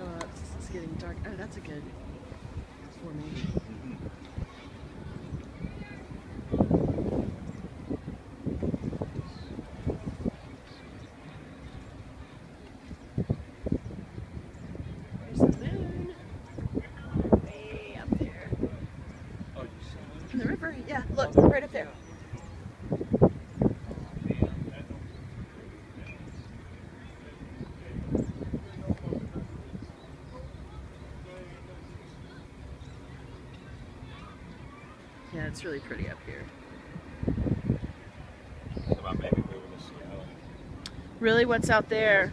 Oh, a good formation. There's the moon. Way up there. Oh, you see? In the river? Yeah, look, right up there. Yeah, it's really pretty up here. About maybe moving to Seattle. Really, what's out there?